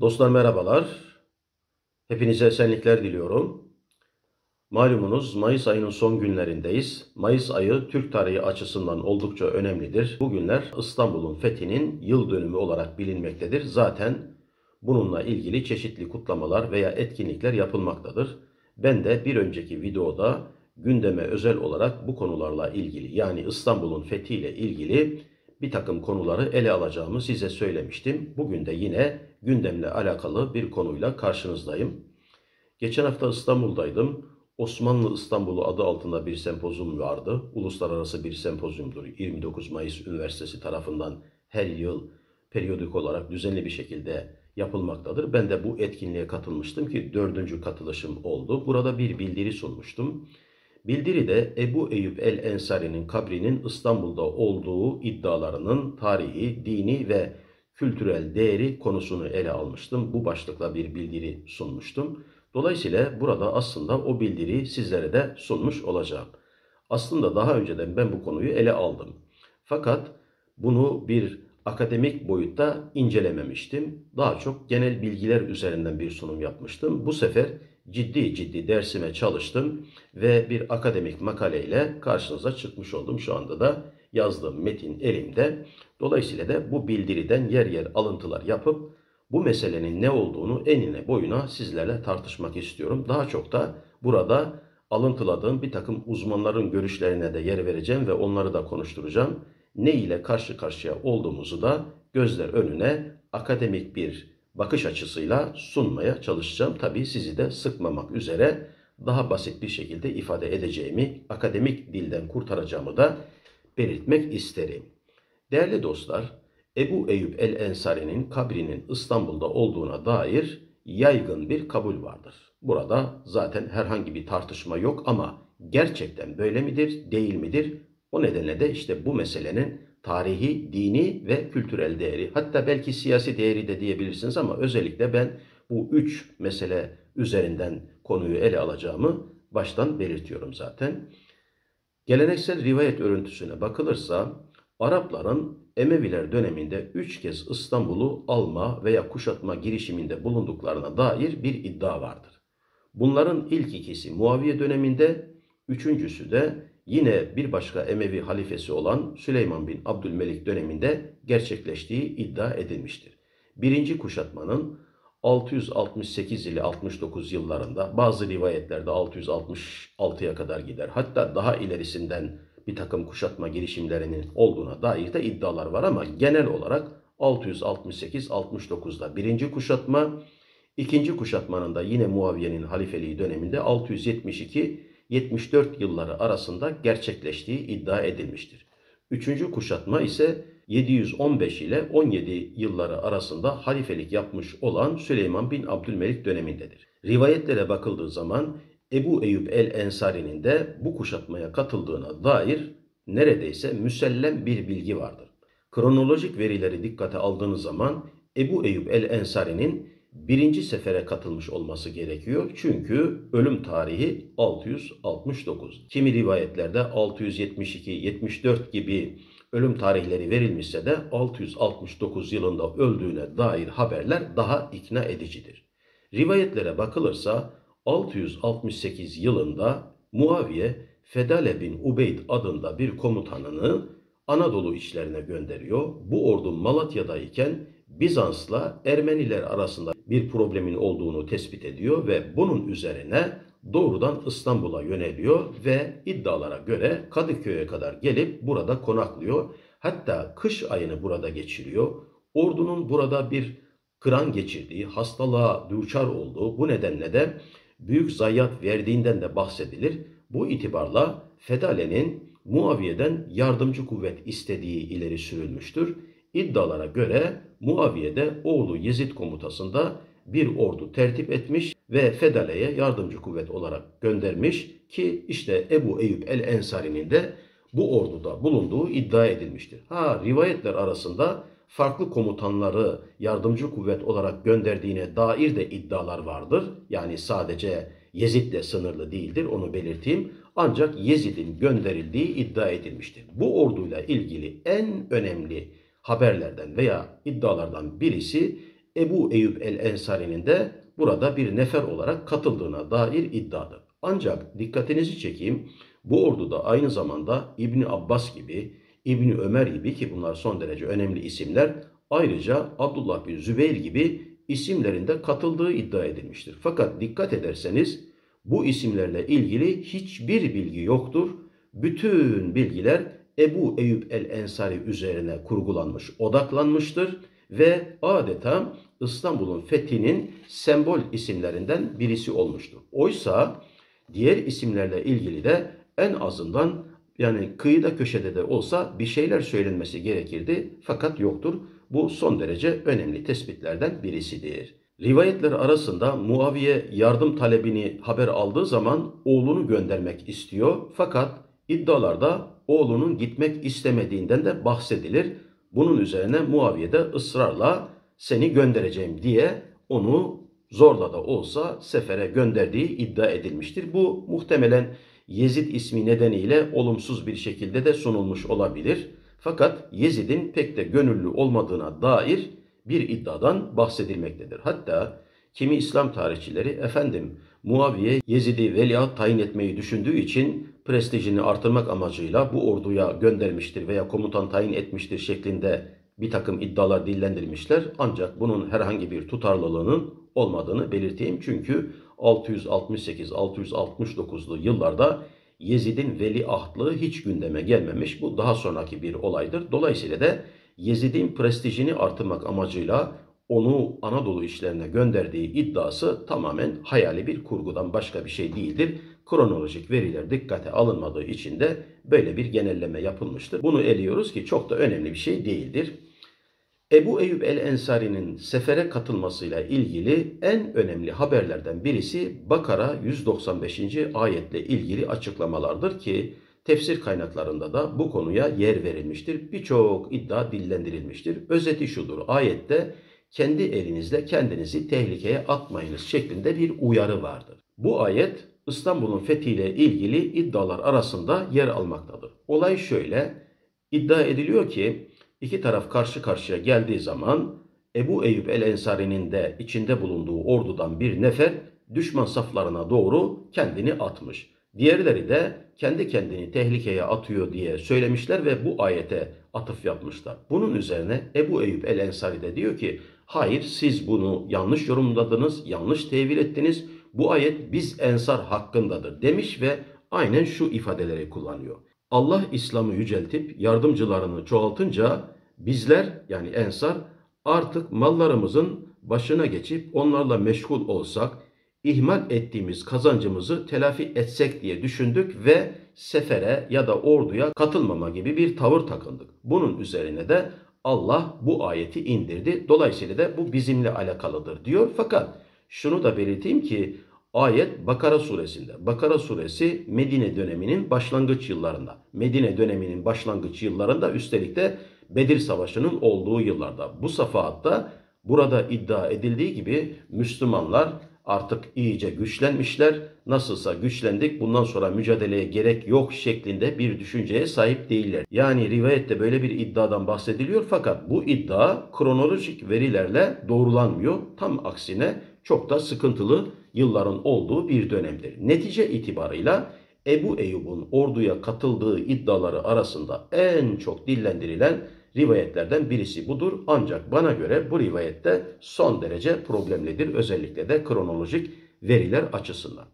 Dostlar merhabalar. Hepinize esenlikler diliyorum. Malumunuz Mayıs ayının son günlerindeyiz. Mayıs ayı Türk tarihi açısından oldukça önemlidir. Bugünler İstanbul'un fethinin yıl dönümü olarak bilinmektedir. Zaten bununla ilgili çeşitli kutlamalar veya etkinlikler yapılmaktadır. Ben de bir önceki videoda gündeme özel olarak bu konularla ilgili yani İstanbul'un fethiyle ilgili bir takım konuları ele alacağımı size söylemiştim. Bugün de yine gündemle alakalı bir konuyla karşınızdayım. Geçen hafta İstanbul'daydım. Osmanlı İstanbul'u adı altında bir sempozyum vardı. Uluslararası bir sempozyumdur. 29 Mayıs Üniversitesi tarafından her yıl periyodik olarak düzenli bir şekilde yapılmaktadır. Ben de bu etkinliğe katılmıştım ki dördüncü katılışım oldu. Burada bir bildiri sunmuştum. Bildiride Ebu Eyüp el-Ensari'nin kabrinin İstanbul'da olduğu iddialarının tarihi, dini ve kültürel değeri konusunu ele almıştım. Bu başlıkla bir bildiri sunmuştum. Dolayısıyla burada aslında o bildiriyi sizlere de sunmuş olacağım. Aslında daha önceden ben bu konuyu ele aldım. Fakat bunu bir akademik boyutta incelememiştim. Daha çok genel bilgiler üzerinden bir sunum yapmıştım. Bu sefer ciddi ciddi dersime çalıştım ve bir akademik makaleyle karşınıza çıkmış oldum. Şu anda da yazdığım metin elimde. Dolayısıyla da bu bildiriden yer yer alıntılar yapıp bu meselenin ne olduğunu enine boyuna sizlerle tartışmak istiyorum. Daha çok da burada alıntıladığım bir takım uzmanların görüşlerine de yer vereceğim ve onları da konuşturacağım. Ne ile karşı karşıya olduğumuzu da gözler önüne akademik bir bakış açısıyla sunmaya çalışacağım. Tabii sizi de sıkmamak üzere daha basit bir şekilde ifade edeceğimi, akademik dilden kurtaracağımı da belirtmek isterim. Değerli dostlar, Ebu Eyüp el-Ensari'nin kabrinin İstanbul'da olduğuna dair yaygın bir kabul vardır. Burada zaten herhangi bir tartışma yok ama gerçekten böyle midir, değil midir? O nedenle de işte bu meselenin tarihi, dini ve kültürel değeri, hatta belki siyasi değeri de diyebilirsiniz ama özellikle ben bu üç mesele üzerinden konuyu ele alacağımı baştan belirtiyorum zaten. Geleneksel rivayet örüntüsüne bakılırsa Arapların Emeviler döneminde üç kez İstanbul'u alma veya kuşatma girişiminde bulunduklarına dair bir iddia vardır. Bunların ilk ikisi Muaviye döneminde, üçüncüsü de yine bir başka Emevi halifesi olan Süleyman bin Abdülmelik döneminde gerçekleştiği iddia edilmiştir. Birinci kuşatmanın 668 ile 69 yıllarında bazı rivayetlerde 666'ya kadar gider. Hatta daha ilerisinden bir takım kuşatma girişimlerinin olduğuna dair de iddialar var ama genel olarak 668-69'da birinci kuşatma, ikinci kuşatmanın da yine Muaviye'nin halifeliği döneminde 672-74 yılları arasında gerçekleştiği iddia edilmiştir. Üçüncü kuşatma ise 715 ile 17 yılları arasında halifelik yapmış olan Süleyman bin Abdülmelik dönemindedir. Rivayetlere bakıldığı zaman Ebu Eyüp el-Ensari'nin de bu kuşatmaya katıldığına dair neredeyse müsellem bir bilgi vardır. Kronolojik verileri dikkate aldığınız zaman Ebu Eyüp el-Ensari'nin birinci sefere katılmış olması gerekiyor. Çünkü ölüm tarihi 669. Kimi rivayetlerde 672, 74 gibi ölüm tarihleri verilmişse de 669 yılında öldüğüne dair haberler daha ikna edicidir. Rivayetlere bakılırsa 668 yılında Muaviye Fedale bin Ubeyd adında bir komutanını Anadolu içlerine gönderiyor. Bu ordu Malatya'dayken Bizans'la Ermeniler arasında bir problemin olduğunu tespit ediyor ve bunun üzerine doğrudan İstanbul'a yöneliyor ve iddialara göre Kadıköy'e kadar gelip burada konaklıyor. Hatta kış ayını burada geçiriyor. Ordunun burada bir kıran geçirdiği, hastalığa duçar olduğu bu nedenle de büyük zayiat verdiğinden de bahsedilir. Bu itibarla Fedale'nin Muaviye'den yardımcı kuvvet istediği ileri sürülmüştür. İddialara göre Muaviye de oğlu Yezid komutasında bir ordu tertip etmiş ve Fedale'ye yardımcı kuvvet olarak göndermiş ki işte Ebu Eyüp el-Ensari'nin de bu orduda bulunduğu iddia edilmiştir. Ha rivayetler arasında farklı komutanları yardımcı kuvvet olarak gönderdiğine dair de iddialar vardır. Yani sadece Yezid'le sınırlı değildir onu belirteyim. Ancak Yezid'in gönderildiği iddia edilmiştir. Bu orduyla ilgili en önemli haberlerden veya iddialardan birisi Ebu Eyüp el-Ensari'nin de burada bir nefer olarak katıldığına dair iddiadır. Ancak dikkatinizi çekeyim. Bu orduda aynı zamanda İbni Abbas gibi, İbni Ömer gibi ki bunlar son derece önemli isimler. Ayrıca Abdullah bin Zübeyir gibi isimlerinde katıldığı iddia edilmiştir. Fakat dikkat ederseniz bu isimlerle ilgili hiçbir bilgi yoktur. Bütün bilgiler Ebu Eyüp el-Ensari üzerine kurgulanmış, odaklanmıştır ve adeta İstanbul'un fethinin sembol isimlerinden birisi olmuştur. Oysa diğer isimlerle ilgili de en azından yani kıyıda köşede de olsa bir şeyler söylenmesi gerekirdi fakat yoktur. Bu son derece önemli tespitlerden birisidir. Rivayetler arasında Muaviye yardım talebini haber aldığı zaman oğlunu göndermek istiyor fakat iddialarda oğlunun gitmek istemediğinden de bahsedilir. Bunun üzerine Muaviye de ısrarla seni göndereceğim diye onu zorla da olsa sefere gönderdiği iddia edilmiştir. Bu muhtemelen Yezid ismi nedeniyle olumsuz bir şekilde de sunulmuş olabilir. Fakat Yezid'in pek de gönüllü olmadığına dair bir iddiadan bahsedilmektedir. Hatta kimi İslam tarihçileri efendim Muaviye Yezid'i veliaht tayin etmeyi düşündüğü için prestijini artırmak amacıyla bu orduya göndermiştir veya komutan tayin etmiştir şeklinde bir takım iddialar dillendirmişler. Ancak bunun herhangi bir tutarlılığının olmadığını belirteyim. Çünkü 668-669'lu yıllarda Yezid'in veliahtlığı hiç gündeme gelmemiş. Bu daha sonraki bir olaydır. Dolayısıyla da Yezid'in prestijini artırmak amacıyla onu Anadolu işlerine gönderdiği iddiası tamamen hayali bir kurgudan başka bir şey değildir. Kronolojik veriler dikkate alınmadığı için de böyle bir genelleme yapılmıştır. Bunu eliyoruz ki çok da önemli bir şey değildir. Ebu Eyyub el-Ensari'nin sefere katılmasıyla ilgili en önemli haberlerden birisi Bakara 195. ayetle ilgili açıklamalardır ki tefsir kaynaklarında da bu konuya yer verilmiştir. Birçok iddia dillendirilmiştir. Özeti şudur. Ayette kendi elinizle kendinizi tehlikeye atmayınız şeklinde bir uyarı vardır. Bu ayet İstanbul'un fethiyle ilgili iddialar arasında yer almaktadır. Olay şöyle, iddia ediliyor ki iki taraf karşı karşıya geldiği zaman Ebu Eyyub el-Ensari'nin de içinde bulunduğu ordudan bir nefer düşman saflarına doğru kendini atmış. Diğerleri de kendi kendini tehlikeye atıyor diye söylemişler ve bu ayete atıf yapmışlar. Bunun üzerine Ebu Eyyub el-Ensari de diyor ki hayır siz bunu yanlış yorumladınız, yanlış tevil ettiniz. Bu ayet biz ensar hakkındadır demiş ve aynen şu ifadeleri kullanıyor. Allah İslam'ı yüceltip yardımcılarını çoğaltınca bizler yani ensar artık mallarımızın başına geçip onlarla meşgul olsak, ihmal ettiğimiz kazancımızı telafi etsek diye düşündük ve sefere ya da orduya katılmama gibi bir tavır takındık. Bunun üzerine de Allah bu ayeti indirdi. Dolayısıyla da bu bizimle alakalıdır diyor. Fakat şunu da belirteyim ki ayet Bakara suresinde. Bakara suresi Medine döneminin başlangıç yıllarında. Medine döneminin başlangıç yıllarında üstelik de Bedir Savaşı'nın olduğu yıllarda. Bu safahatta burada iddia edildiği gibi Müslümanlar artık iyice güçlenmişler. Nasılsa güçlendik bundan sonra mücadeleye gerek yok şeklinde bir düşünceye sahip değiller. Yani rivayette böyle bir iddiadan bahsediliyor fakat bu iddia kronolojik verilerle doğrulanmıyor. Tam aksine çok da sıkıntılı yılların olduğu bir dönemdir. Netice itibarıyla Ebu Eyyub'un orduya katıldığı iddiaları arasında en çok dillendirilen rivayetlerden birisi budur. Ancak bana göre bu rivayette son derece problemlidir. Özellikle de kronolojik veriler açısından.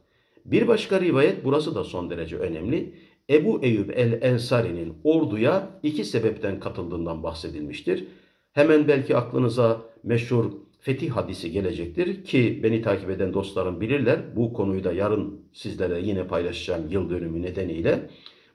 Bir başka rivayet burası da son derece önemli. Ebu Eyyub el-Ensari'nin orduya iki sebepten katıldığından bahsedilmiştir. Hemen belki aklınıza meşhur fetih hadisi gelecektir ki beni takip eden dostlarım bilirler. Bu konuyu da yarın sizlere yine paylaşacağım yıl dönümü nedeniyle.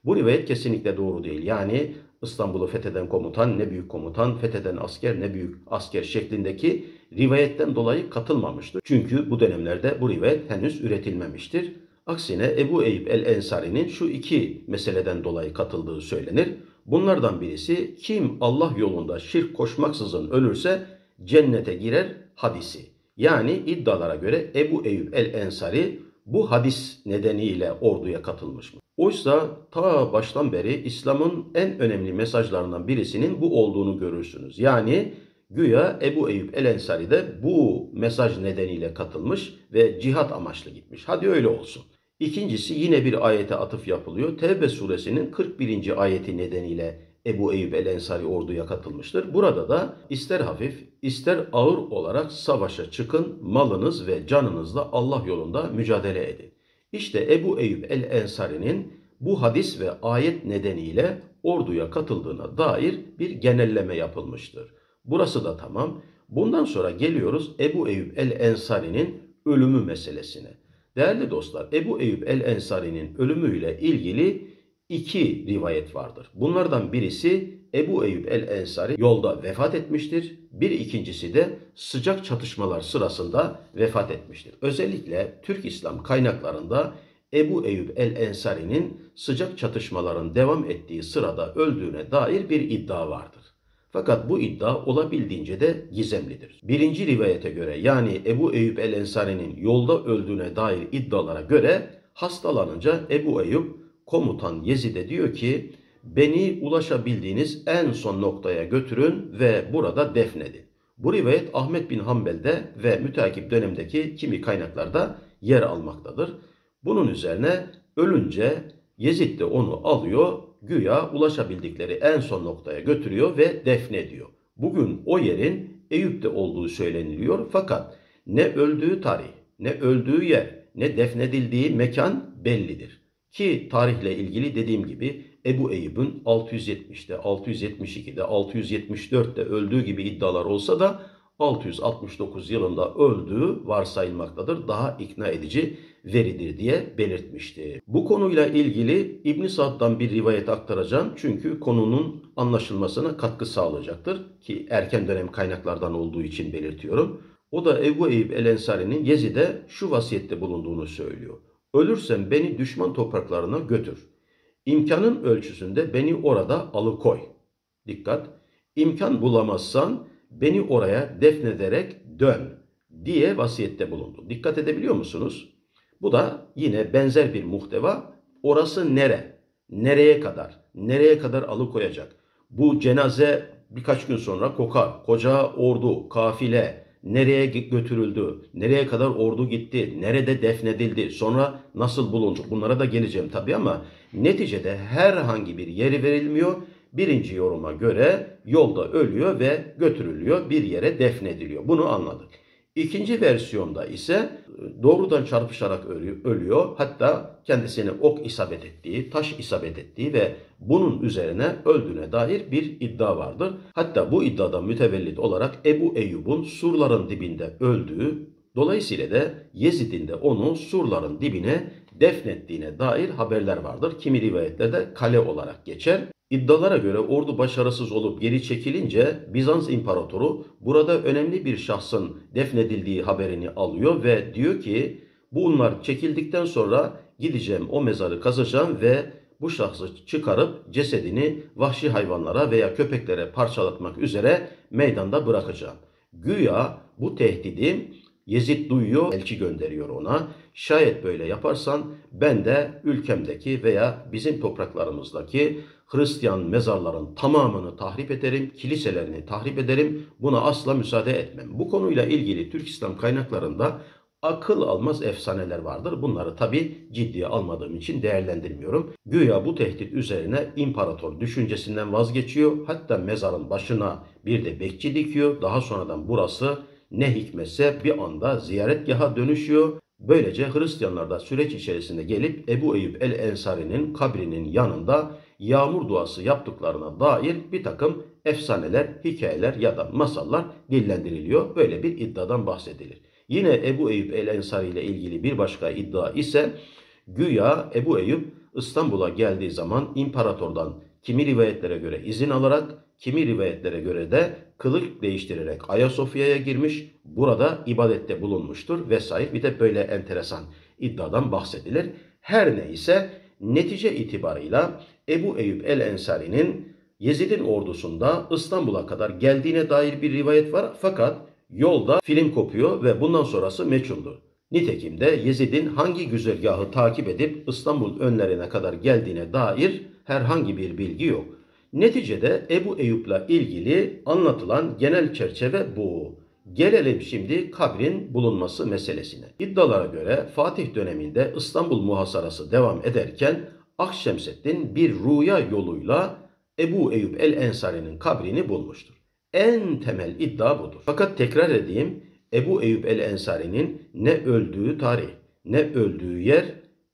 Bu rivayet kesinlikle doğru değil. Yani İstanbul'u fetheden komutan ne büyük komutan, fetheden asker ne büyük asker şeklindeki rivayetten dolayı katılmamıştır. Çünkü bu dönemlerde bu rivayet henüz üretilmemiştir. Aksine Ebu Eyüp el-Ensari'nin şu iki meseleden dolayı katıldığı söylenir. Bunlardan birisi kim Allah yolunda şirk koşmaksızın ölürse cennete girer hadisi. Yani iddialara göre Ebu Eyüp el-Ensari bu hadis nedeniyle orduya katılmış mı? Oysa ta baştan beri İslam'ın en önemli mesajlarından birisinin bu olduğunu görürsünüz. Yani Güya Ebu Eyyub El Ensari de bu mesaj nedeniyle katılmış ve cihat amaçlı gitmiş. Hadi öyle olsun. İkincisi yine bir ayete atıf yapılıyor. Tevbe suresinin 41. ayeti nedeniyle Ebu Eyyub El Ensari orduya katılmıştır. Burada da ister hafif ister ağır olarak savaşa çıkın malınız ve canınızla Allah yolunda mücadele edin. İşte Ebu Eyyub El Ensari'nin bu hadis ve ayet nedeniyle orduya katıldığına dair bir genelleme yapılmıştır. Burası da tamam. Bundan sonra geliyoruz Ebu Eyyub El Ensari'nin ölümü meselesine. Değerli dostlar, Ebu Eyyub El Ensari'nin ölümüyle ilgili iki rivayet vardır. Bunlardan birisi Ebu Eyyub El Ensari yolda vefat etmiştir. Bir ikincisi de sıcak çatışmalar sırasında vefat etmiştir. Özellikle Türk İslam kaynaklarında Ebu Eyyub El Ensari'nin sıcak çatışmaların devam ettiği sırada öldüğüne dair bir iddia vardır. Fakat bu iddia olabildiğince de gizemlidir. Birinci rivayete göre yani Ebu Eyyub El Ensari'nin yolda öldüğüne dair iddialara göre hastalanınca Ebu Eyyub komutan Yezid'e diyor ki beni ulaşabildiğiniz en son noktaya götürün ve burada defnedin. Bu rivayet Ahmet bin Hanbel'de ve müteakip dönemdeki kimi kaynaklarda yer almaktadır. Bunun üzerine ölünce Yezid de onu alıyor, güya ulaşabildikleri en son noktaya götürüyor ve defnediyor. Bugün o yerin Eyüp'te olduğu söyleniliyor fakat ne öldüğü tarih, ne öldüğü yer, ne defnedildiği mekan bellidir. Ki tarihle ilgili dediğim gibi Ebu Eyyub'un 670'te, 672'de, 674'te öldüğü gibi iddialar olsa da 669 yılında öldüğü varsayılmaktadır. Daha ikna edici veridir diye belirtmişti. Bu konuyla ilgili İbn Sa'd'dan bir rivayet aktaracağım. Çünkü konunun anlaşılmasına katkı sağlayacaktır. Ki erken dönem kaynaklardan olduğu için belirtiyorum. O da Ebu Eyyub El Ensari'nin Yezid'e şu vasiyette bulunduğunu söylüyor. Ölürsem beni düşman topraklarına götür. İmkanın ölçüsünde beni orada alıkoy. Dikkat! İmkan bulamazsan beni oraya defnederek dön diye vasiyette bulundu. Dikkat edebiliyor musunuz? Bu da yine benzer bir muhteva. Orası nere? Nereye kadar? Nereye kadar alıkoyacak? Bu cenaze birkaç gün sonra kokar. Koca ordu, kafile nereye götürüldü? Nereye kadar ordu gitti? Nerede defnedildi? Sonra nasıl bulundu? Bunlara da geleceğim tabii ama neticede herhangi bir yeri verilmiyor birinci yoruma göre yolda ölüyor ve götürülüyor bir yere defnediliyor. Bunu anladık. İkinci versiyonda ise doğrudan çarpışarak ölüyor. Hatta kendisine ok isabet ettiği, taş isabet ettiği ve bunun üzerine öldüğüne dair bir iddia vardır. Hatta bu iddiadan mütevellit olarak Ebu Eyyub'un surların dibinde öldüğü, dolayısıyla da Yezid'in de onu surların dibine defnettiğine dair haberler vardır. Kimi rivayetlerde kale olarak geçer. İddialara göre ordu başarısız olup geri çekilince Bizans imparatoru burada önemli bir şahsın defnedildiği haberini alıyor ve diyor ki bunlar çekildikten sonra gideceğim o mezarı kazacağım ve bu şahsı çıkarıp cesedini vahşi hayvanlara veya köpeklere parçalatmak üzere meydanda bırakacağım. Güya bu tehdidi Yezid duyuyor, elçi gönderiyor ona. Şayet böyle yaparsan ben de ülkemdeki veya bizim topraklarımızdaki Hristiyan mezarların tamamını tahrip ederim, kiliselerini tahrip ederim. Buna asla müsaade etmem. Bu konuyla ilgili Türk İslam kaynaklarında akıl almaz efsaneler vardır. Bunları tabi ciddiye almadığım için değerlendirmiyorum. Güya bu tehdit üzerine imparator düşüncesinden vazgeçiyor. Hatta mezarın başına bir de bekçi dikiyor. Daha sonradan burası ne hikmetse bir anda ziyaretgaha dönüşüyor. Böylece Hristiyanlar da süreç içerisinde gelip Ebu Eyyub el Ensari'nin kabrinin yanında yağmur duası yaptıklarına dair bir takım efsaneler, hikayeler ya da masallar dillendiriliyor. Böyle bir iddiadan bahsedilir. Yine Ebu Eyyub el Ensari ile ilgili bir başka iddia ise güya Ebu Eyyub İstanbul'a geldiği zaman imparatordan kimi rivayetlere göre izin alarak kimi rivayetlere göre de kılık değiştirerek Ayasofya'ya girmiş, burada ibadette bulunmuştur vesaire. Bir de böyle enteresan iddiadan bahsedilir. Her neyse netice itibarıyla Ebu Eyyub el-Ensari'nin Yezid'in ordusunda İstanbul'a kadar geldiğine dair bir rivayet var fakat yolda film kopuyor ve bundan sonrası meçhuldür. Nitekim de Yezid'in hangi güzergahı takip edip İstanbul önlerine kadar geldiğine dair herhangi bir bilgi yok. Neticede Ebu Eyyub'la ilgili anlatılan genel çerçeve bu. Gelelim şimdi kabrin bulunması meselesine. İddialara göre Fatih döneminde İstanbul muhasarası devam ederken Akşemseddin bir rüya yoluyla Ebu Eyyub el-Ensari'nin kabrini bulmuştur. En temel iddia budur. Fakat tekrar edeyim Ebu Eyyub el-Ensari'nin ne öldüğü tarih, ne öldüğü yer,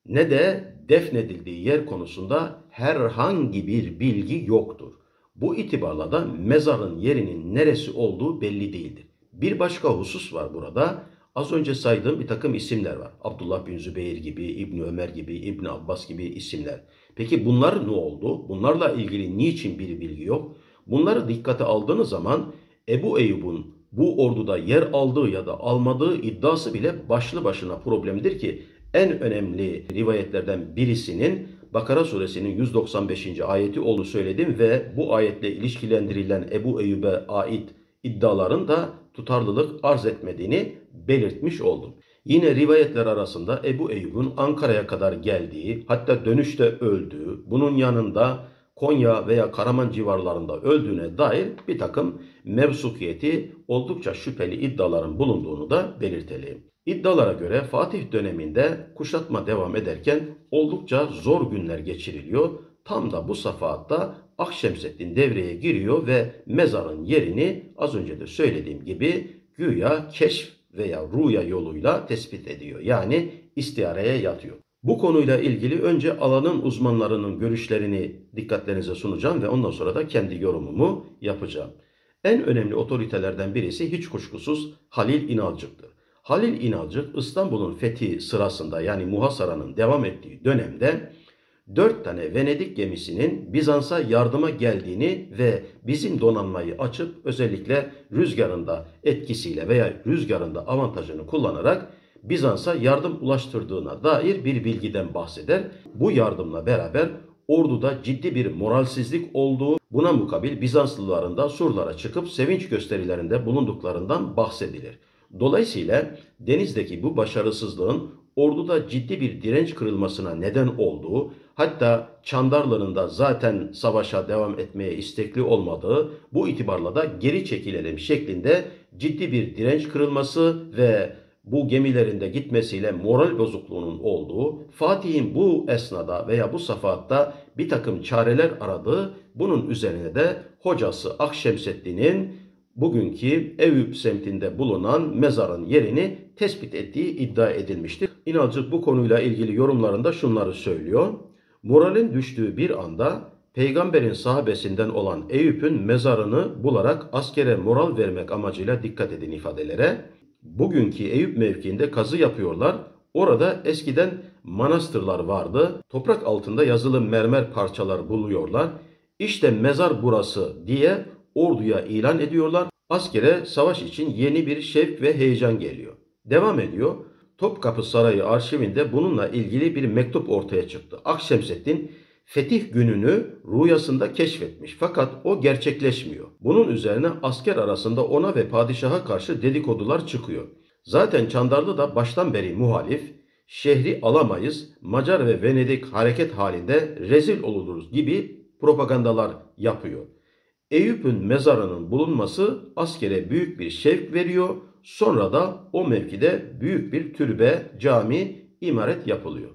ne de defnedildiği yer konusunda herhangi bir bilgi yoktur. Bu itibarla da mezarın yerinin neresi olduğu belli değildir. Bir başka husus var burada. Az önce saydığım bir takım isimler var. Abdullah bin Zübeyir gibi, İbni Ömer gibi, İbni Abbas gibi isimler. Peki bunlar ne oldu? Bunlarla ilgili niçin bir bilgi yok? Bunları dikkate aldığınız zaman Ebu Eyyub'un bu orduda yer aldığı ya da almadığı iddiası bile başlı başına problemdir ki en önemli rivayetlerden birisinin Bakara suresinin 195. ayeti olduğunu söyledim ve bu ayetle ilişkilendirilen Ebu Eyyub'e ait iddiaların da tutarlılık arz etmediğini belirtmiş oldum. Yine rivayetler arasında Ebu Eyyub'un Ankara'ya kadar geldiği, hatta dönüşte öldüğü, bunun yanında Konya veya Karaman civarlarında öldüğüne dair bir takım mevsukiyeti oldukça şüpheli iddiaların bulunduğunu da belirtelim. İddialara göre Fatih döneminde kuşatma devam ederken oldukça zor günler geçiriliyor. Tam da bu safhatta Akşemseddin devreye giriyor ve mezarın yerini az önce de söylediğim gibi güya keşf veya rüya yoluyla tespit ediyor. Yani istihareye yatıyor. Bu konuyla ilgili önce alanın uzmanlarının görüşlerini dikkatlerinize sunacağım ve ondan sonra da kendi yorumumu yapacağım. En önemli otoritelerden birisi hiç kuşkusuz Halil İnalcık'tır. Halil İnalcık İstanbul'un fethi sırasında yani muhasaranın devam ettiği dönemde dört tane Venedik gemisinin Bizans'a yardıma geldiğini ve bizim donanmayı açıp özellikle rüzgarında etkisiyle veya rüzgarında avantajını kullanarak Bizans'a yardım ulaştırdığına dair bir bilgiden bahseder. Bu yardımla beraber orduda ciddi bir moralsizlik olduğu, buna mukabil Bizanslıların da surlara çıkıp sevinç gösterilerinde bulunduklarından bahsedilir. Dolayısıyla denizdeki bu başarısızlığın orduda ciddi bir direnç kırılmasına neden olduğu, hatta Çandarlı'nın da zaten savaşa devam etmeye istekli olmadığı, bu itibarla da geri çekilelim şeklinde ciddi bir direnç kırılması ve bu gemilerinde gitmesiyle moral bozukluğunun olduğu, Fatih'in bu esnada veya bu safahatta bir takım çareler aradığı, bunun üzerine de hocası Akşemseddin'in bugünkü Eyüp semtinde bulunan mezarın yerini tespit ettiği iddia edilmiştir. İnalcık bu konuyla ilgili yorumlarında şunları söylüyor. Moralin düştüğü bir anda peygamberin sahabesinden olan Eyüp'ün mezarını bularak askere moral vermek amacıyla dikkat edin ifadelere. Bugünkü Eyüp mevkiinde kazı yapıyorlar. Orada eskiden manastırlar vardı. Toprak altında yazılı mermer parçalar buluyorlar. İşte mezar burası diye orduya ilan ediyorlar. Askere savaş için yeni bir şevk ve heyecan geliyor. Devam ediyor. Topkapı Sarayı arşivinde bununla ilgili bir mektup ortaya çıktı. Akşemseddin fetih gününü rüyasında keşfetmiş fakat o gerçekleşmiyor. Bunun üzerine asker arasında ona ve padişaha karşı dedikodular çıkıyor. Zaten Çandarlı da baştan beri muhalif, şehri alamayız, Macar ve Venedik hareket halinde rezil oluruz gibi propagandalar yapıyor. Eyüp'ün mezarının bulunması askere büyük bir şevk veriyor. Sonra da o mevkide büyük bir türbe, cami, imaret yapılıyor.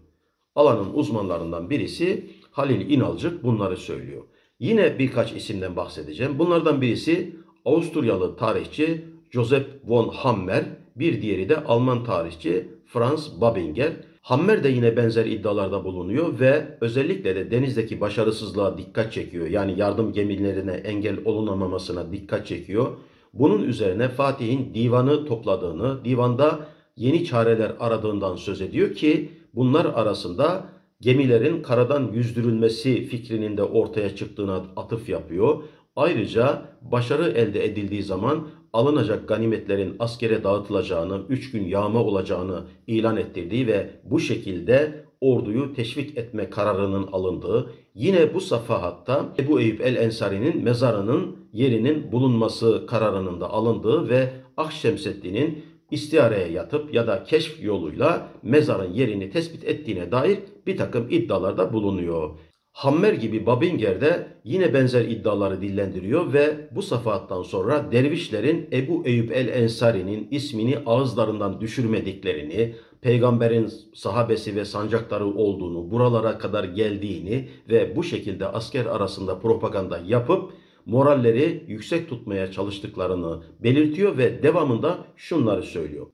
Alanın uzmanlarından birisi Halil İnalcık bunları söylüyor. Yine birkaç isimden bahsedeceğim. Bunlardan birisi Avusturyalı tarihçi Joseph von Hammer, bir diğeri de Alman tarihçi Franz Babinger. Hammer de yine benzer iddialarda bulunuyor ve özellikle de denizdeki başarısızlığa dikkat çekiyor. Yani yardım gemilerine engel olunamamasına dikkat çekiyor. Bunun üzerine Fatih'in divanı topladığını, divanda yeni çareler aradığından söz ediyor ki bunlar arasında gemilerin karadan yüzdürülmesi fikrinin de ortaya çıktığına atıf yapıyor. Ayrıca başarı elde edildiği zaman alınacak ganimetlerin askere dağıtılacağını, üç gün yağma olacağını ilan ettirdiği ve bu şekilde orduyu teşvik etme kararının alındığı, yine bu safahatta Ebu Eyüp el-Ensari'nin mezarının yerinin bulunması kararının da alındığı ve Akşemseddin'in istihareye yatıp ya da keşf yoluyla mezarın yerini tespit ettiğine dair bir takım iddialarda bulunuyor. Hammer gibi Babinger'de yine benzer iddiaları dillendiriyor ve bu safahattan sonra dervişlerin Ebu Eyüp el-Ensari'nin ismini ağızlarından düşürmediklerini, peygamberin sahabesi ve sancaktarı olduğunu, buralara kadar geldiğini ve bu şekilde asker arasında propaganda yapıp moralleri yüksek tutmaya çalıştıklarını belirtiyor ve devamında şunları söylüyor.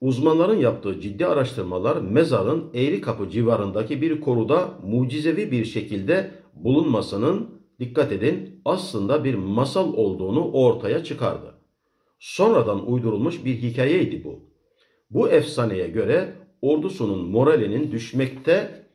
Uzmanların yaptığı ciddi araştırmalar mezarın Eğri Kapı civarındaki bir koruda mucizevi bir şekilde bulunmasının dikkat edin aslında bir masal olduğunu ortaya çıkardı. Sonradan uydurulmuş bir hikayeydi bu. Bu efsaneye göre ordusunun moralinin düşmekte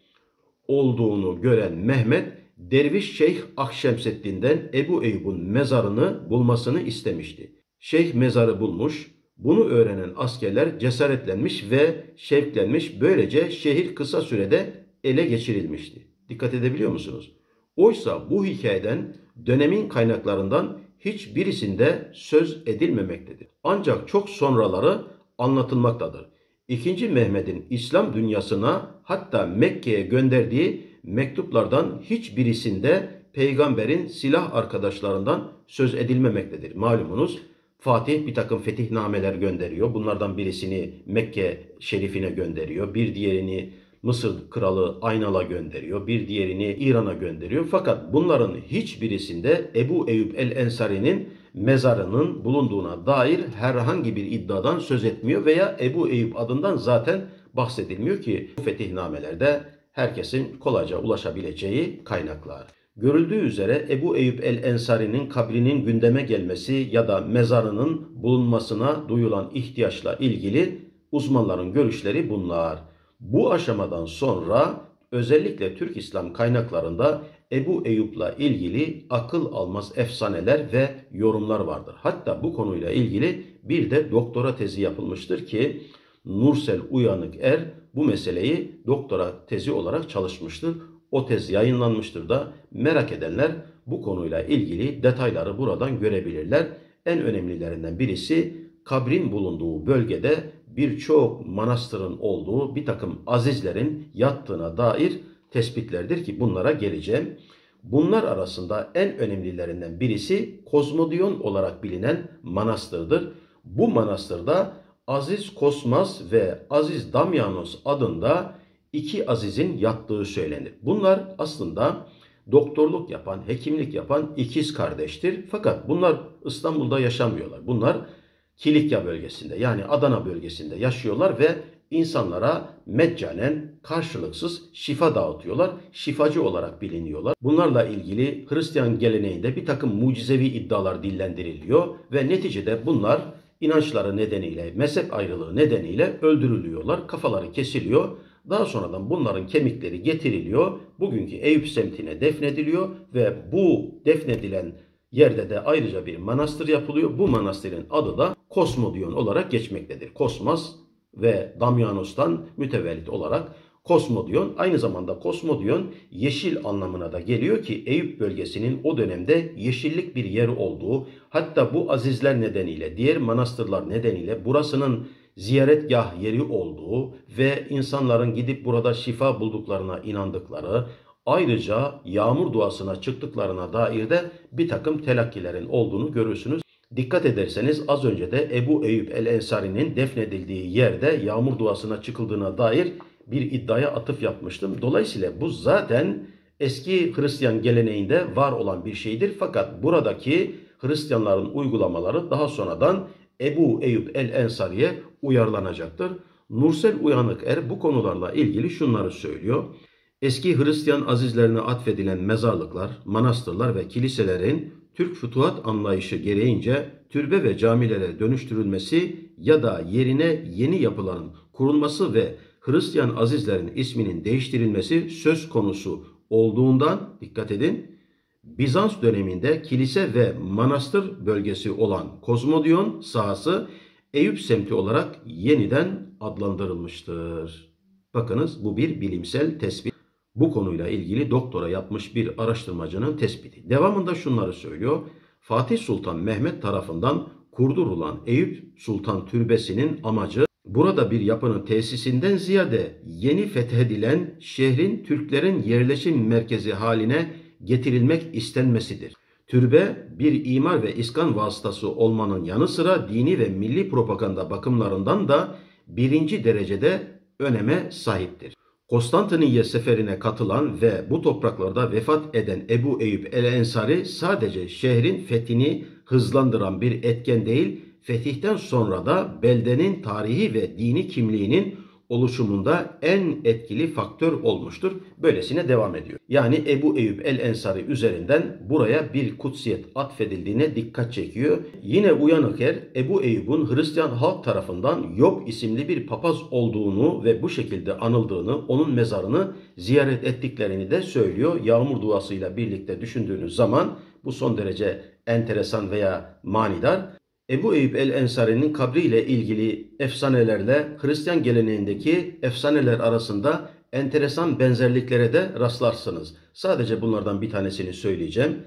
olduğunu gören Mehmet Derviş Şeyh Akşemseddin'den Ebu Eyyub'un mezarını bulmasını istemişti. Şeyh mezarı bulmuş, bunu öğrenen askerler cesaretlenmiş ve şevklenmiş. Böylece şehir kısa sürede ele geçirilmişti. Dikkat edebiliyor musunuz? Oysa bu hikayeden dönemin kaynaklarından hiçbirisinde söz edilmemektedir. Ancak çok sonraları anlatılmaktadır. İkinci Mehmet'in İslam dünyasına hatta Mekke'ye gönderdiği mektuplardan hiçbirisinde peygamberin silah arkadaşlarından söz edilmemektedir. Malumunuz Fatih bir takım fetihnameler gönderiyor. Bunlardan birisini Mekke şerifine gönderiyor. Bir diğerini Mısır kralı Aynal'a gönderiyor. Bir diğerini İran'a gönderiyor. Fakat bunların hiçbirisinde Ebu Eyüp el-Ensari'nin mezarının bulunduğuna dair herhangi bir iddiadan söz etmiyor veya Ebu Eyüp adından zaten bahsedilmiyor ki bu fetihnamelerde herkesin kolayca ulaşabileceği kaynaklar. Görüldüğü üzere Ebu Eyüp el-Ensari'nin kabrinin gündeme gelmesi ya da mezarının bulunmasına duyulan ihtiyaçla ilgili uzmanların görüşleri bunlar. Bu aşamadan sonra özellikle Türk İslam kaynaklarında Ebu Eyyub'la ilgili akıl almaz efsaneler ve yorumlar vardır. Hatta bu konuyla ilgili bir de doktora tezi yapılmıştır ki Nursel Uyanık Er bu meseleyi doktora tezi olarak çalışmıştır. O tez yayınlanmıştır da merak edenler bu konuyla ilgili detayları buradan görebilirler. En önemlilerinden birisi kabrin bulunduğu bölgede birçok manastırın olduğu bir takım azizlerin yattığına dair tespitlerdir ki bunlara geleceğim. Bunlar arasında en önemlilerinden birisi Kozmodion olarak bilinen manastırdır. Bu manastırda Aziz Kosmas ve Aziz Damyanos adında iki azizin yattığı söylenir. Bunlar aslında doktorluk yapan, hekimlik yapan ikiz kardeştir. Fakat bunlar İstanbul'da yaşamıyorlar. Bunlar Kilikya bölgesinde yani Adana bölgesinde yaşıyorlar ve insanlara meccanen karşılıksız şifa dağıtıyorlar. Şifacı olarak biliniyorlar. Bunlarla ilgili Hristiyan geleneğinde bir takım mucizevi iddialar dillendiriliyor ve neticede bunlar inançları nedeniyle, mezhep ayrılığı nedeniyle öldürülüyorlar. Kafaları kesiliyor. Daha sonradan bunların kemikleri getiriliyor. Bugünkü Eyüp semtine defnediliyor ve bu defnedilen yerde de ayrıca bir manastır yapılıyor. Bu manastırın adı da Kosmodion olarak geçmektedir. Kosmas ve Damyanos'tan mütevellit olarak Kosmodion aynı zamanda Kosmodion yeşil anlamına da geliyor ki Eyüp bölgesinin o dönemde yeşillik bir yer olduğu hatta bu azizler nedeniyle diğer manastırlar nedeniyle burasının ziyaretgah yeri olduğu ve insanların gidip burada şifa bulduklarına inandıkları ayrıca yağmur duasına çıktıklarına dair de bir takım telakkilerin olduğunu görürsünüz. Dikkat ederseniz az önce de Ebu Eyüp el-Ensari'nin defnedildiği yerde yağmur duasına çıkıldığına dair bir iddiaya atıf yapmıştım. Dolayısıyla bu zaten eski Hristiyan geleneğinde var olan bir şeydir. Fakat buradaki Hristiyanların uygulamaları daha sonradan Ebu Eyüp el-Ensari'ye uyarlanacaktır. Nursel Uyanık Er bu konularla ilgili şunları söylüyor. Eski Hristiyan azizlerine atfedilen mezarlıklar, manastırlar ve kiliselerin Türk fütuhat anlayışı gereğince türbe ve camilere dönüştürülmesi ya da yerine yeni yapıların kurulması ve Hristiyan azizlerin isminin değiştirilmesi söz konusu olduğundan dikkat edin. Bizans döneminde kilise ve manastır bölgesi olan Kozmodion sahası Eyüp semti olarak yeniden adlandırılmıştır. Bakınız bu bir bilimsel tespit. Bu konuyla ilgili doktora yapmış bir araştırmacının tespiti. Devamında şunları söylüyor. Fatih Sultan Mehmet tarafından kurdurulan Eyüp Sultan Türbesi'nin amacı burada bir yapının tesisinden ziyade yeni fethedilen şehrin Türklerin yerleşim merkezi haline getirilmek istenmesidir. Türbe bir imar ve iskan vasıtası olmanın yanı sıra dini ve milli propaganda bakımlarından da birinci derecede öneme sahiptir. Konstantiniye seferine katılan ve bu topraklarda vefat eden Ebu Eyüp el-Ensari sadece şehrin fethini hızlandıran bir etken değil, fetihten sonra da beldenin tarihi ve dini kimliğinin oluşumunda en etkili faktör olmuştur. Böylesine devam ediyor. Yani Ebu Eyüp el-Ensari üzerinden buraya bir kutsiyet atfedildiğine dikkat çekiyor. Yine uyanık er Ebu Eyüp'ün Hristiyan halk tarafından Yob isimli bir papaz olduğunu ve bu şekilde anıldığını, onun mezarını ziyaret ettiklerini de söylüyor. Yağmur duasıyla birlikte düşündüğünüz zaman bu son derece enteresan veya manidar. Ebu Eyüp el-Ensari'nin kabriyle ilgili efsanelerle Hristiyan geleneğindeki efsaneler arasında enteresan benzerliklere de rastlarsınız. Sadece bunlardan bir tanesini söyleyeceğim.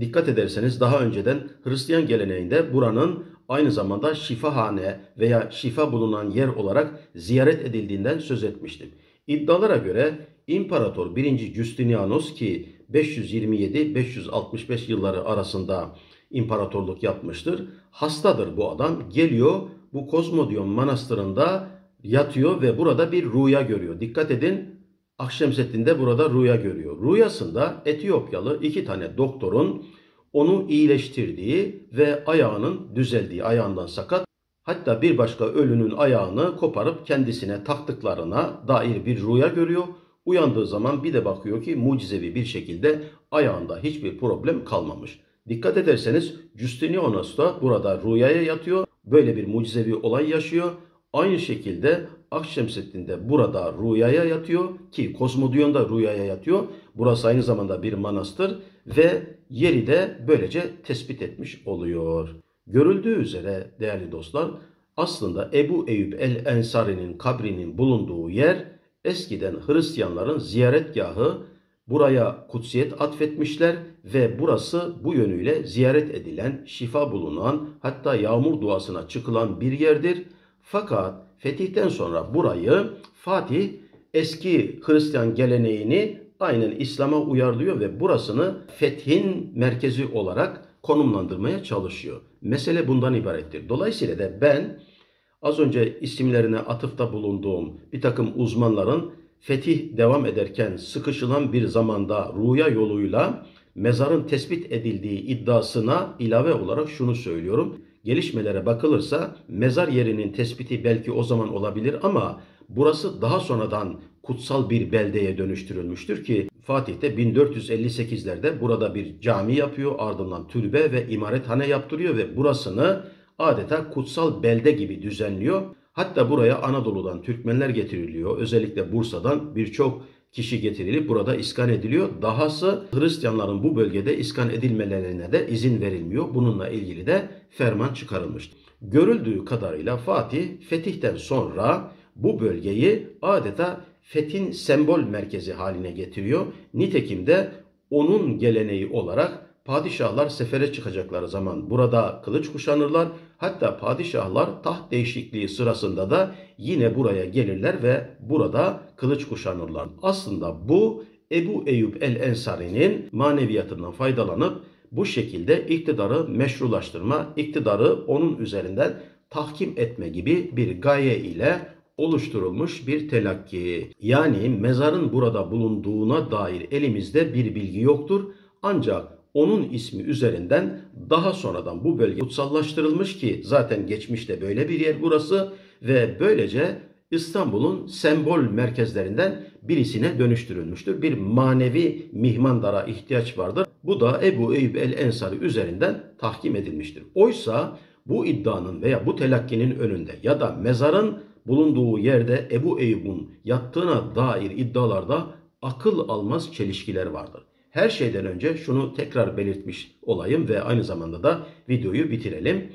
Dikkat ederseniz daha önceden Hristiyan geleneğinde buranın aynı zamanda şifahane veya şifa bulunan yer olarak ziyaret edildiğinden söz etmiştim. İddialara göre İmparator 1. Justinianus ki 527-565 yılları arasında imparatorluk yapmıştır. Hastadır bu adam. Geliyor bu Kozmodion manastırında yatıyor ve burada bir rüya görüyor. Dikkat edin Akşemseddin de burada rüya görüyor. Rüyasında Etiyopyalı iki tane doktorun onu iyileştirdiği ve ayağının düzeldiği, ayağından sakat. Hatta bir başka ölünün ayağını koparıp kendisine taktıklarına dair bir rüya görüyor. Uyandığı zaman bir de bakıyor ki mucizevi bir şekilde ayağında hiçbir problem kalmamış. Dikkat ederseniz Justinianus da burada rüyaya yatıyor. Böyle bir mucizevi olay yaşıyor. Aynı şekilde Akşemseddin de burada rüyaya yatıyor ki Kozmodion da rüyaya yatıyor. Burası aynı zamanda bir manastır ve yeri de böylece tespit etmiş oluyor. Görüldüğü üzere değerli dostlar aslında Ebu Eyüp el-Ensari'nin kabrinin bulunduğu yer eskiden Hristiyanların ziyaretgahı Buraya kutsiyet atfetmişler ve burası bu yönüyle ziyaret edilen, şifa bulunan, hatta yağmur duasına çıkılan bir yerdir. Fakat fetihten sonra burayı Fatih eski Hristiyan geleneğini aynen İslam'a uyarlıyor ve burasını fethin merkezi olarak konumlandırmaya çalışıyor. Mesele bundan ibarettir. Dolayısıyla da ben az önce isimlerine atıfta bulunduğum bir takım uzmanların fetih devam ederken sıkışılan bir zamanda rüya yoluyla mezarın tespit edildiği iddiasına ilave olarak şunu söylüyorum. Gelişmelere bakılırsa mezar yerinin tespiti belki o zaman olabilir ama burası daha sonradan kutsal bir beldeye dönüştürülmüştür ki Fatih de 1458'lerde burada bir cami yapıyor ardından türbe ve imarethane yaptırıyor ve burasını adeta kutsal belde gibi düzenliyor. Hatta buraya Anadolu'dan Türkmenler getiriliyor. Özellikle Bursa'dan birçok kişi getirilip burada iskan ediliyor. Dahası Hristiyanların bu bölgede iskan edilmelerine de izin verilmiyor. Bununla ilgili de ferman çıkarılmıştır. Görüldüğü kadarıyla Fatih fetihten sonra bu bölgeyi adeta fethin sembol merkezi haline getiriyor. Nitekim de onun geleneği olarak padişahlar sefere çıkacakları zaman burada kılıç kuşanırlar. Hatta padişahlar taht değişikliği sırasında da yine buraya gelirler ve burada kılıç kuşanırlar. Aslında bu Ebu Eyyub el-Ensari'nin maneviyatından faydalanıp bu şekilde iktidarı meşrulaştırma, iktidarı onun üzerinden tahkim etme gibi bir gaye ile oluşturulmuş bir telakki. Yani mezarın burada bulunduğuna dair elimizde bir bilgi yoktur. Ancak onun ismi üzerinden daha sonradan bu bölge kutsallaştırılmış ki zaten geçmişte böyle bir yer burası ve böylece İstanbul'un sembol merkezlerinden birisine dönüştürülmüştür. Bir manevi mihmandara ihtiyaç vardır. Bu da Ebu Eyyub el-Ensari üzerinden tahkim edilmiştir. Oysa bu iddianın veya bu telakkinin önünde ya da mezarın bulunduğu yerde Ebu Eyyub'un yattığına dair iddialarda akıl almaz çelişkiler vardır. Her şeyden önce şunu tekrar belirtmiş olayım ve aynı zamanda da videoyu bitirelim.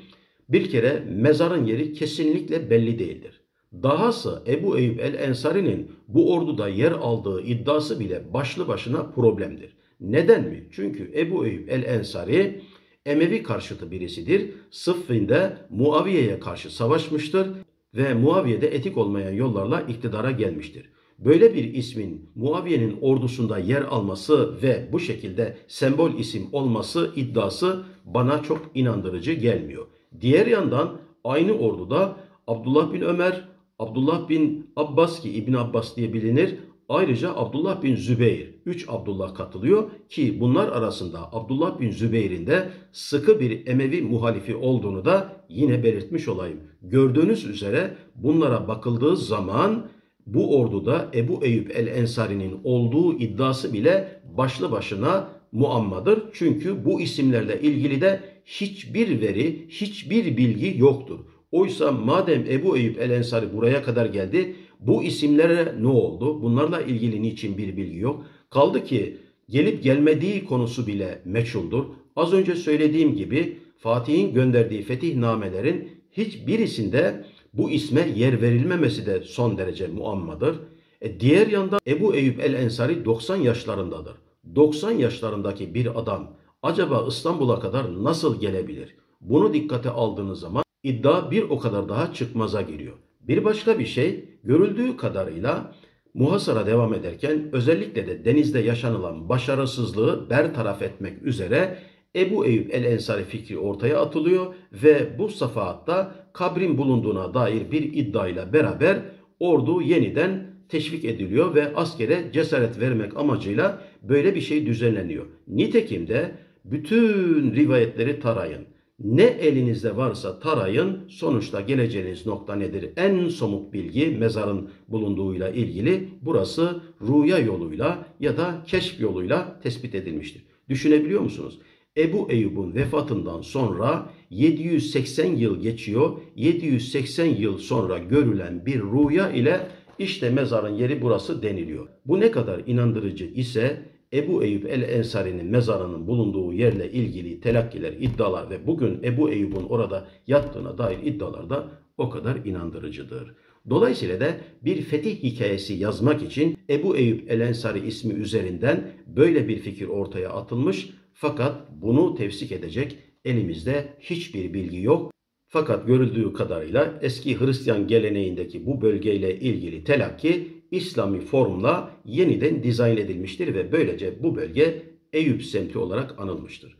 Bir kere mezarın yeri kesinlikle belli değildir. Dahası Ebu Eyyub el-Ensari'nin bu orduda yer aldığı iddiası bile başlı başına problemdir. Neden mi? Çünkü Ebu Eyyub el-Ensari Emevi karşıtı birisidir. Sıffin'de Muaviye'ye karşı savaşmıştır. ve Muaviye de etik olmayan yollarla iktidara gelmiştir. Böyle bir ismin Muaviye'nin ordusunda yer alması ve bu şekilde sembol isim olması iddiası bana çok inandırıcı gelmiyor. Diğer yandan aynı orduda Abdullah bin Ömer, Abdullah bin Abbas ki İbn Abbas diye bilinir. Ayrıca Abdullah bin Zübeyir, 3 Abdullah katılıyor ki bunlar arasında Abdullah bin Zübeyir'in de sıkı bir Emevi muhalifi olduğunu da yine belirtmiş olayım. Gördüğünüz üzere bunlara bakıldığı zaman bu orduda Ebu Eyüp el-Ensari'nin olduğu iddiası bile başlı başına muammadır. Çünkü bu isimlerle ilgili de hiçbir veri, hiçbir bilgi yoktur. Oysa madem Ebu Eyüp el-Ensari buraya kadar geldi, bu isimlere ne oldu? Bunlarla ilgili niçin bir bilgi yok? Kaldı ki gelip gelmediği konusu bile meçhuldur. Az önce söylediğim gibi Fatih'in gönderdiği fetihnamelerin hiçbirisinde bu isme yer verilmemesi de son derece muammadır. E diğer yandan Ebu Eyüp el-Ensari 90 yaşlarındadır. 90 yaşlarındaki bir adam acaba İstanbul'a kadar nasıl gelebilir? Bunu dikkate aldığınız zaman iddia bir o kadar daha çıkmaza giriyor. Bir başka bir şey görüldüğü kadarıyla muhasara devam ederken özellikle de denizde yaşanılan başarısızlığı bertaraf etmek üzere Ebu Eyüp el-Ensari fikri ortaya atılıyor ve bu safahatta kabrin bulunduğuna dair bir iddiayla beraber ordu yeniden teşvik ediliyor ve askere cesaret vermek amacıyla böyle bir şey düzenleniyor. Nitekim de bütün rivayetleri tarayın. Ne elinizde varsa tarayın. Sonuçta geleceğiniz nokta nedir? En somut bilgi mezarın bulunduğuyla ilgili burası rüya yoluyla ya da keşf yoluyla tespit edilmiştir. Düşünebiliyor musunuz? Ebu Eyyub'un vefatından sonra 780 yıl geçiyor. 780 yıl sonra görülen bir rüya ile işte mezarın yeri burası deniliyor. Bu ne kadar inandırıcı ise Ebu Eyyub el-Ensari'nin mezarının bulunduğu yerle ilgili telakkiler, iddialar ve bugün Ebu Eyyub'un orada yattığına dair iddialar da o kadar inandırıcıdır. Dolayısıyla da bir fetih hikayesi yazmak için Ebu Eyyub el-Ensari ismi üzerinden böyle bir fikir ortaya atılmış fakat bunu tefsik edecek elimizde hiçbir bilgi yok. Fakat görüldüğü kadarıyla eski Hristiyan geleneğindeki bu bölgeyle ilgili telakki İslami formla yeniden dizayn edilmiştir ve böylece bu bölge Eyüp semti olarak anılmıştır.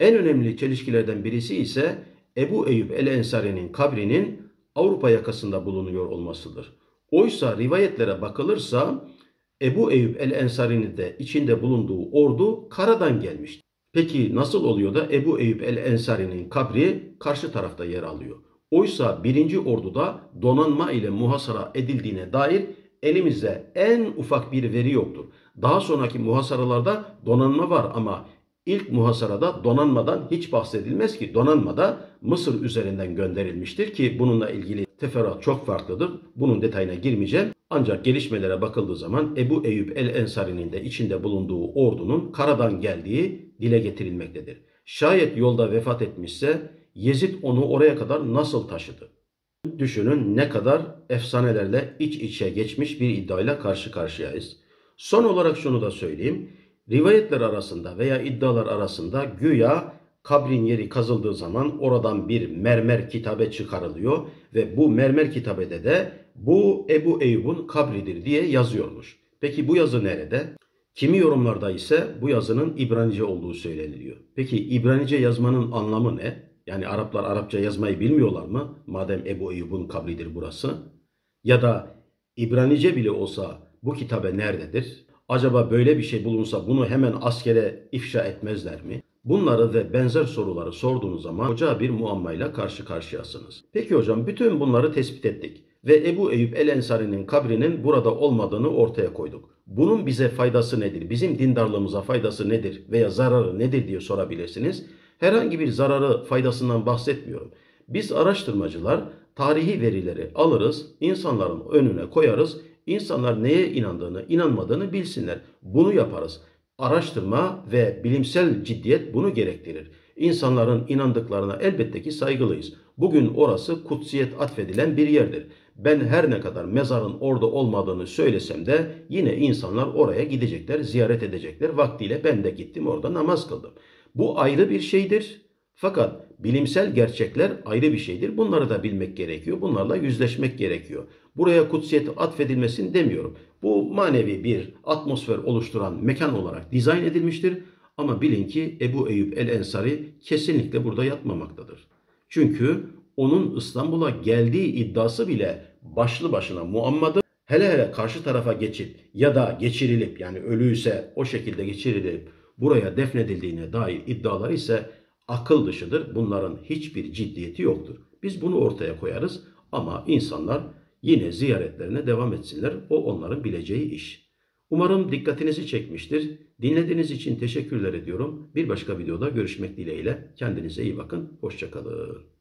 En önemli çelişkilerden birisi ise Ebu Eyüp el-Ensari'nin kabrinin Avrupa yakasında bulunuyor olmasıdır. Oysa rivayetlere bakılırsa Ebu Eyüp el-Ensari'nin de içinde bulunduğu ordu karadan gelmiştir. Peki nasıl oluyor da Ebu Eyüp el-Ensari'nin kabri karşı tarafta yer alıyor? Oysa birinci orduda donanma ile muhasara edildiğine dair elimizde en ufak bir veri yoktur. Daha sonraki muhasaralarda donanma var ama ilk muhasarada donanmadan hiç bahsedilmez ki donanmada Mısır üzerinden gönderilmiştir ki bununla ilgili teferruat çok farklıdır. Bunun detayına girmeyeceğim. Ancak gelişmelere bakıldığı zaman Ebu Eyüp el-Ensari'nin de içinde bulunduğu ordunun karadan geldiği dile getirilmektedir. Şayet yolda vefat etmişse Yezid onu oraya kadar nasıl taşıdı? Düşünün ne kadar efsanelerle iç içe geçmiş bir iddiayla karşı karşıyayız. Son olarak şunu da söyleyeyim. Rivayetler arasında veya iddialar arasında güya kabrin yeri kazıldığı zaman oradan bir mermer kitabe çıkarılıyor ve bu mermer kitabede de bu Ebu Eyyub'un kabridir diye yazıyormuş. Peki bu yazı nerede? Kimi yorumlarda ise bu yazının İbranice olduğu söyleniliyor. Peki İbranice yazmanın anlamı ne? Yani Araplar Arapça yazmayı bilmiyorlar mı? Madem Ebu Eyyub'un kabridir burası. Ya da İbranice bile olsa bu kitabe nerededir? Acaba böyle bir şey bulunsa bunu hemen askere ifşa etmezler mi? Bunları ve benzer soruları sorduğunuz zaman koca bir muammayla karşı karşıyasınız. Peki hocam bütün bunları tespit ettik ve Ebu Eyüp El Ensari'nin kabrinin burada olmadığını ortaya koyduk. Bunun bize faydası nedir? Bizim dindarlığımıza faydası nedir veya zararı nedir diye sorabilirsiniz. Herhangi bir zararı, faydasından bahsetmiyorum. Biz araştırmacılar tarihi verileri alırız, insanların önüne koyarız. İnsanlar neye inandığını, inanmadığını bilsinler. Bunu yaparız. Araştırma ve bilimsel ciddiyet bunu gerektirir. İnsanların inandıklarına elbette ki saygılıyız. Bugün orası kutsiyet atfedilen bir yerdir. Ben her ne kadar mezarın orada olmadığını söylesem de yine insanlar oraya gidecekler, ziyaret edecekler. Vaktiyle ben de gittim orada namaz kıldım. Bu ayrı bir şeydir. Fakat bilimsel gerçekler ayrı bir şeydir. Bunları da bilmek gerekiyor. Bunlarla yüzleşmek gerekiyor. Buraya kutsiyet atfedilmesin demiyorum. Bu manevi bir atmosfer oluşturan mekan olarak dizayn edilmiştir. Ama bilin ki Ebu Eyyub el-Ensari kesinlikle burada yatmamaktadır. Çünkü onun İstanbul'a geldiği iddiası bile başlı başına muammadır. Hele hele karşı tarafa geçip ya da geçirilip yani ölüyse o şekilde geçirilip buraya defnedildiğine dair iddialar ise akıl dışıdır. Bunların hiçbir ciddiyeti yoktur. Biz bunu ortaya koyarız ama insanlar yine ziyaretlerine devam etsinler. O onların bileceği iş. Umarım dikkatinizi çekmiştir. Dinlediğiniz için teşekkürler ediyorum. Bir başka videoda görüşmek dileğiyle. Kendinize iyi bakın. Hoşçakalın.